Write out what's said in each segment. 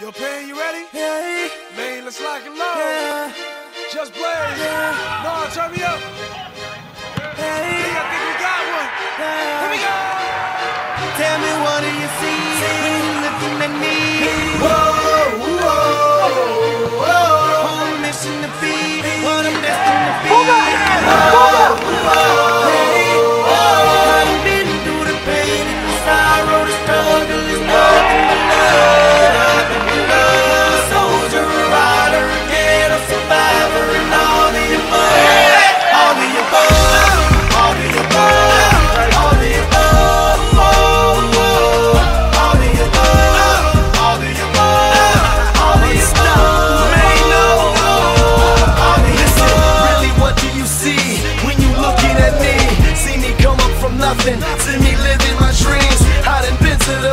Yo, Pain, you ready? Yeah, Man, let's lock and load. yeah, Just blaze. yeah, No, turn me up. yeah, Hey, I think we got one. yeah. Here we go. Tell me what do you see you looking at me?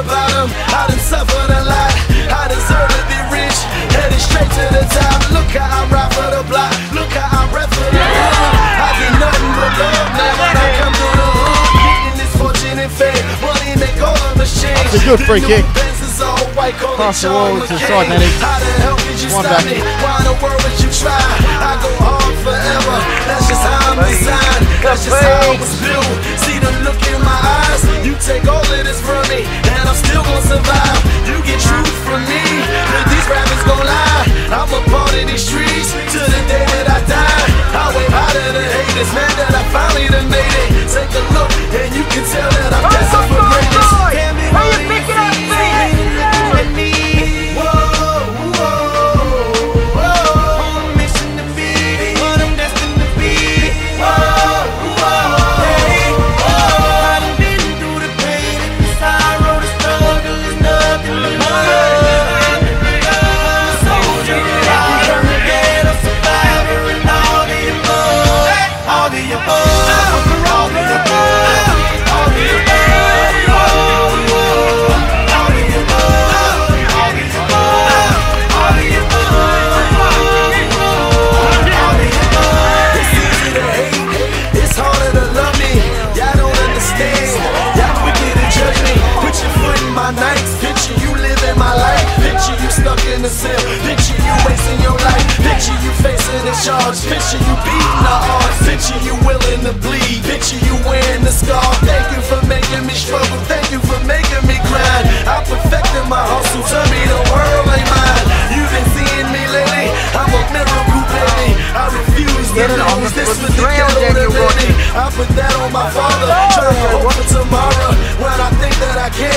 Bottom, I done suffered a lot. I deserve to be rich, headed straight to the top. Look how I ride for the block, look how I rap for the hood. I get nothing but love, man, when I come through the hood. Getting this fortune and fame, money make all the machines. That's a good free kick. Benz is all white, call it Across the wall to the McCain. side, Manny. How the hell could you One back. Why the world would you try? I go hard forever. That's just how I'm designed. That's just how I was built. See the look in my eyes. You take all of this from me, and You get truth from me, but these rappers gon' lie. I'm a part of these streets the day that I die. Haters, man, that I finally done made it. Take a look, and you can tell This was the ghetto that made me. I put that on my father. Oh! Trying to hope for tomorrow. When I think that I can,